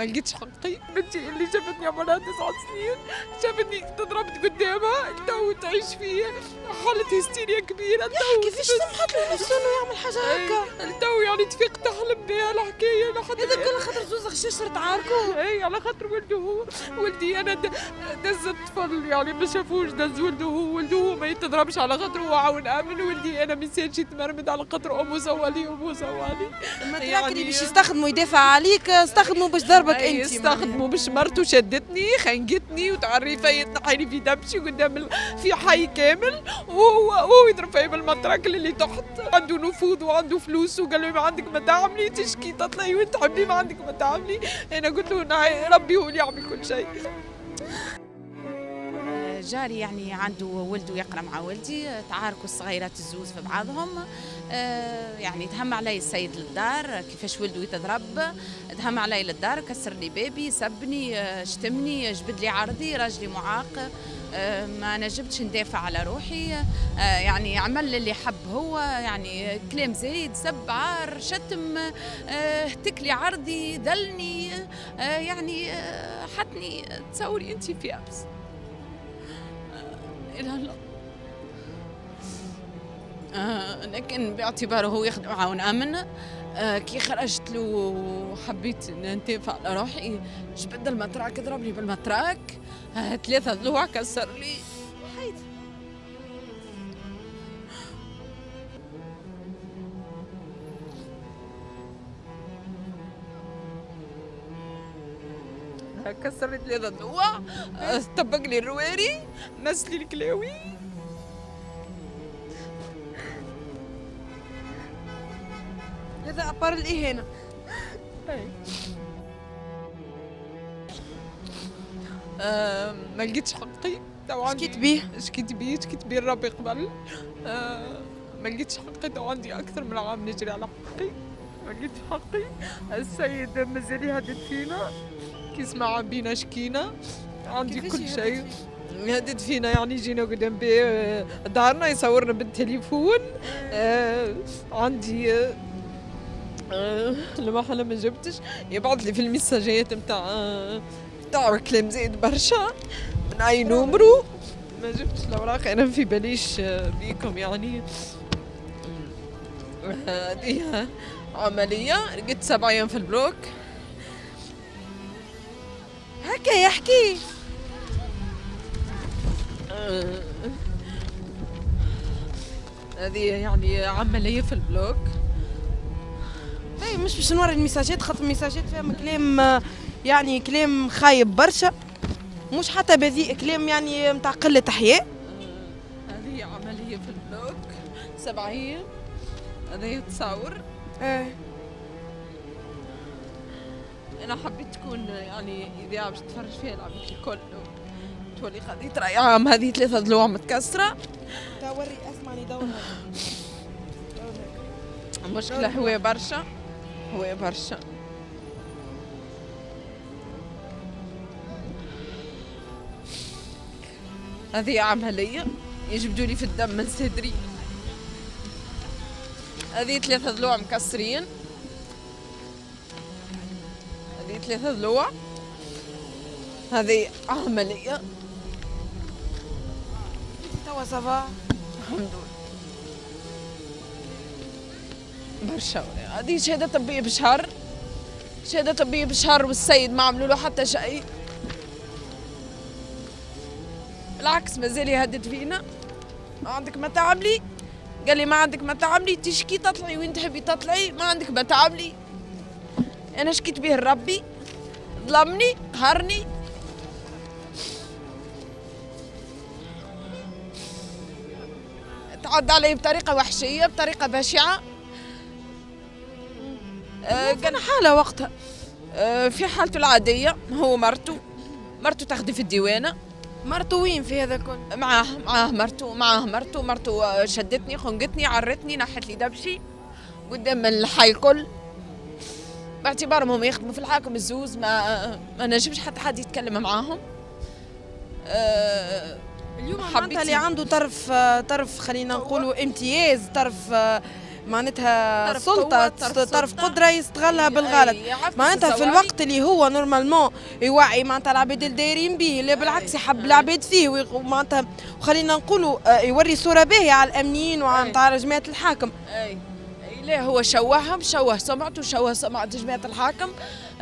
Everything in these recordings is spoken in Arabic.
ما لقيتش حقي بنتي اللي شافتني عمرها تسع سنين شافتني تضربت قدامها تو تعيش في حالة هستيريا كبيرة تو كيفاش سمحت له إنه يعمل حاجة هكا؟ تو يعني تفيق تحلم بها الحكاية لحد هذا كل غشاش تعاركوا إي على خاطر ولده هو ولدي أنا دز الطفل يعني ما شافوش دز ولده هو ولده هو ما يتضربش على خاطر هو عاون آمن ولدي أنا ما نسيتش يتمرمد على خاطر أمه زوالية أمه زوالية المتراك يعني- اللي باش يستخدموا يدافع عليك استخدموا باش ضربك أنت. استخدموا باش مرته شدتني خنقتني وتعري فيا تنحيني في دبشي قدام في حي كامل وهو هو يضرب فيا بالمطرق اللي تحت. عنده نفوذ وعنده فلوس وقال لي ما عندك ما تعملي تشكي تطلعي وتحبي ما عندك ما تعملي. أنا قلت له نعي ربي هو اللي يعمل كل شيء. جاري يعني عنده ولده يقرا مع ولدي تعاركوا الصغيرات الزوز في بعضهم. آه، يعني تهم علي السيد للدار كيفاش ولده يتضرب. تهم علي للدار كسر لي بابي سبني آه، شتمني جبد لي عرضي راجلي معاق. آه، ما نجبتش ندافع على روحي. يعني عمل اللي حب هو يعني كلام زايد سب عار شتم. آه، هتك لي عرضي دلني. آه، يعني حطني تصوري انت في أبس إلى الله. آه لكن باعتباره هو يخدم عون آمن. آه كي خرجت له وحبيت على روحي جبد المطراك ضربني بالمطراك آه ثلاثة ضلوع كسر لي. كسر لي ضلوع آه، طبق لي الرواري مس لي الكلاوي. هذا à part الإهانة. آه ما لقيتش حقي تو عندي شكيت بيه؟ شكيت بيه؟ شكيت بيه ربي قبل؟ آه ما لقيتش حقي تو عندي أكثر من عام نجري على حقي ما لقيتش حقي السيد مازال يهدد فينا كي سمع بينا شكينا عندي كل شيء. يهدد فينا يعني يجينا قدام آه، دارنا يصورنا بالتليفون. آه عندي آه، لما حنا ما جبتش يبعث لي في المساجات نتاع نتاع كلام زايد برشا. من أي نومرو ما جبتش الأوراق أنا في باليش بيكم يعني. هذه عملية لقيت سبع أيام في ال bloc. هكا يحكي. آه، هذه يعني عملية في ال bloc. اي مش باش نوري الميساجات خاطر الميساجات فيها كلام آه، يعني كلام خايب برشا. مش حتى بذيء كلام يعني متاع قلة حياة هذه عملية في البلوك. سبع أيام هذا يتصور إيه. أنا حبيت تكون يعني اذاعه باش تفرج فيها العبيد الكل تولي قضية رأي عام هذه ثلاثة ضلوع متكسرة. توري اسمعني دور المشكلة هو برشا. هو برشا. هذه عملية يجبدوا لي في الدم من صدري. هذه ثلاثة ضلوع مكسرين. ثلاثة ضلوع هذه عملية. توا سافا الحمد لله. برشا. هذه شهادة طبية بشهر. شهادة طبية بشهر والسيد ما عملوا له حتى شيء. بالعكس مازال يهدد فينا. ما عندك ما تعملي. قال لي ما عندك ما تعملي. تشكي تطلعي وين تحبي تطلعي؟ ما عندك ما تعملي. أنا شكيت به لربي ظلمني قهرني تعدى علي بطريقة وحشية بطريقة بشعة. آه، كان حالة وقتها. آه، في حالته العادية هو مرته. مرته تاخدي في الديوانة. مرتو وين في هذا الكل معاه معاه مرته معاه مرته. مرته شدتني خنقتني عرتني نحت لي دبشي. قدام الحي الكل. باعتبارهم هم يخدموا في الحاكم الزوز ما ما نجمش حتى حد يتكلم معاهم آه، اليوم معناتها اللي عنده طرف آه، طرف خلينا نقولوا امتياز طرف آه، معناتها سلطة طرف. قدرة يستغلها بالغلط معناتها في. الوقت اللي هو نورمالمون يوعي معناتها العباد الدايرين به لا بالعكس يحب العباد فيه ومعناتها وخلينا نقولوا آه، يوري صورة باهية على الأمنيين وعلى. نتاع جماعة الحاكم أي، لا هو شوههم شوه سمعته وشوه سمعة جماعة الحاكم.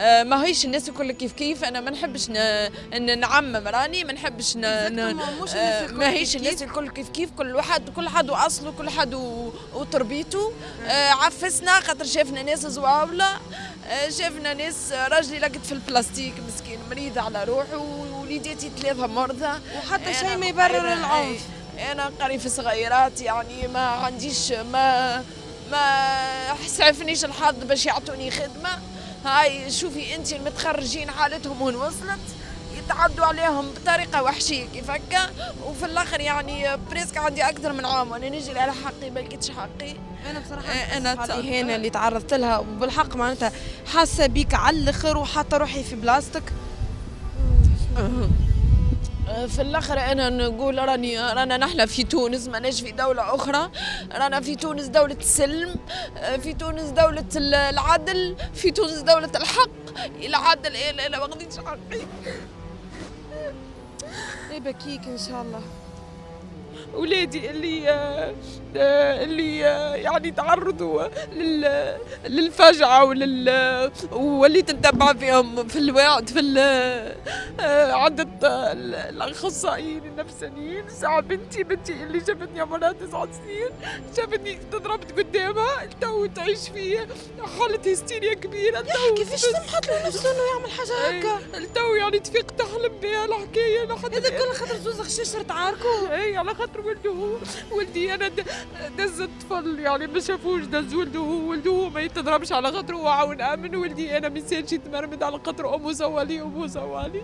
آه، ما هيش الناس الكل كيف كيف أنا ما نحبش ن... نعمم راني ما نحبش ن... ن... آه، ما كيف هيش. الناس الكل كيف كيف كل واحد كل حد وأصله كل حد و... وتربيته. آه، عفسنا خاطر شافنا ناس زواولة. آه، شافنا ناس راجلي لقت في البلاستيك مسكين مريض على روحه ووليداتي ثلاثة مرضى. وحتى شيء ما يبرر العنف. أنا نقري صغيرات يعني ما عنديش ما ما سعفنيش الحظ باش يعطوني خدمة. هاي شوفي انت المتخرجين حالتهم وين وصلت. يتعدوا عليهم بطريقة وحشية كيف هكا. وفي الآخر يعني presque عندي أكثر من عام. وأنا نجري على حقي ما لقيتش حقي. أنا بصراحة إيه، تا- الاهانه اللي تعرضت لها. وبالحق معناتها حاسة بيك على الأخر وحاطة روحي في بلاصتك في الآخر أنا نقول راني رانا نحن في تونس ماناش في دولة أخرى. رانا في تونس دولة السلم في تونس دولة ال- العدل في تونس دولة الحق. العدل الا ما خديتش حقي يبكيك إن شاء الله. ولادي اللي اللي يعني تعرضوا لل للفجعة ولل وليت نتبع فيهم في الوعد في عدة الأخصائيين النفسانيين. ساعة بنتي بنتي اللي شافتني عمرها تسعة سنين شافتني تضربت قدامها تو تعيش في حالة هستيريا كبيرة. تو كيفاش سمحت له نفسه إنه يعمل حاجة هكا؟ تو يعني تفيق تحلم بها الحكاية لحد هذا. كل خاطر زوز خشيش تعاركوا. أي على خاطر ولده. هو ولدي أنا دز الطفل يعني ما شافوش دز ولده. هو ولده هو ما يتضربش على خاطر هو عاون آمن. ولدي أنا ما يسالش يتمرمد على خاطر أمه سوالي أمه سوالي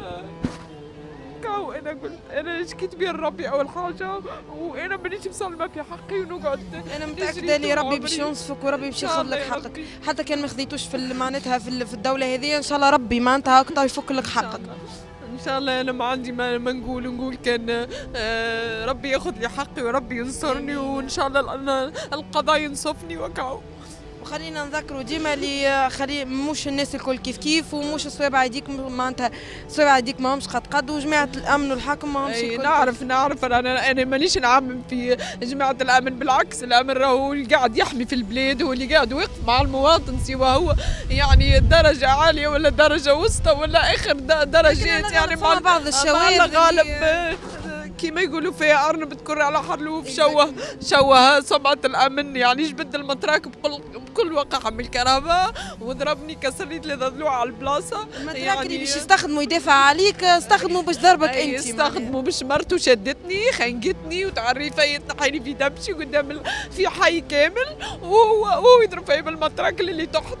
آه. كاو أنا قلت أنا شكيت بين ربي أول حاجة. وأنا مانيش مسلمه في حقي ونقعد أنا متأكدة طول ربي باش. ينصفك وربي باش ياخذ لك حقك. حتى كان ما خديتوش في معناتها في ال- في الدولة هذه إن شاء الله ربي معناتها يفك لك حقك. شاء الله أنا ما عندي ما, ما نقول نقول كأن آه، ربي يأخذ لي حقي وربي ينصرني وإن شاء الله ال- القضاء ينصفني وكاو وخلينا نذكروا ديما اللي خلي مش الناس الكل كيف كيف ومش صوابع يديك معناتها صوابع يديك ما همش قد قد وجماعة الأمن والحكم ما همش أي الكل نعرف نعرف. أنا أنا مانيش نعمم في جماعة الأمن بالعكس الأمن راهو اللي قاعد يحمي في البلاد هو اللي قاعد واقف مع المواطن سواء هو. يعني درجة عالية ولا درجة وسطى ولا آخر درجات يعني مع بعض اللي- آه، كيما يقولوا فيها أرنب تكر على حرلوف شوه شوه سمعه الأمن يعني جبد المتراك بكل بكل وقع من الكهرباء وضربني كسر لي ثلاثة ضلوع على البلاصة. المدراك اللي باش يستخدموا يدافع عليك استخدموا باش ضربك أي أنت يستخدموا باش مرته شدتني خنقتني وتعري فيا تنحيني في دبشي قدام. في حي كامل وهو وهو يضرب فيا بالمطرق اللي تحت.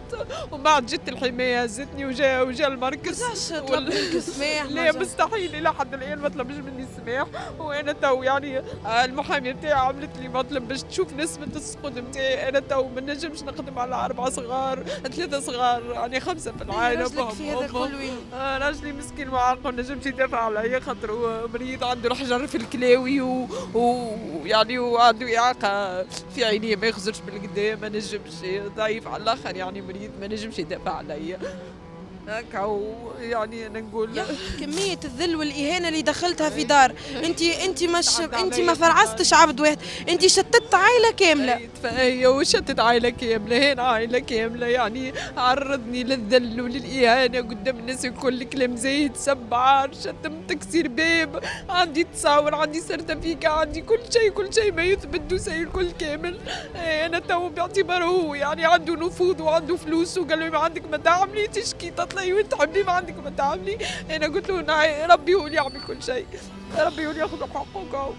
وما عاد جت الحماية هزتني وجا وجا المركز. طلب وال- لا مستحيل إلى حد الآن ما طلبش مني سماح وأنا تو يعني آه، المحاميه نتاعي عملت لي مطلب باش تشوف نسبة السقوط نتاعي أنا تو ما نجمش نخدم على أربعة صغار ثلاثة صغار يعني خمسة في العائله راجلك في هذا وين آه، راجلي مسكين معاق ما نجمش يدافع عليا خاطر هو مريض عنده الحجر في الكلاوي ويعني و... وعنده إعاقة في عينيه ما يخزرش بالقدام ما نجمش ضعيف على الآخر يعني مريض ما نجمش يدافع عليا. هكا يعني أنا نقول يا كمية الذل والإهانة اللي دخلتها في دار. انت أنت مش أنت ما فرعستش عبد واحد. أنت شتت عائلة كاملة. هي وشتت عائلة كاملة هنا عائلة كاملة. يعني عرضني للذل وللإهانة. قدام الناس الكل كلام زايد سبعة شتم تكسير باب. عندي تصاور عندي سيرتيفيكا عندي كل شيء كل شيء ما يثبت دوسي الكل كامل. إيه، أنا تو باعتباره هو يعني عنده نفوذ وعنده فلوس وقال لي ما عندك ما تعملي تشكي؟ تطلعي وتعملي ما عندك ما تعملي أنا قلت له نعم، ربي هو اللي يعمل كل شيء. ربي هو اللي ياخذ حقه.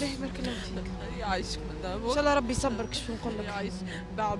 باهي بارك الله فيك يعيشك مدام إن شاء الله ربي يصبرك شو نقول لك. يعيش بعد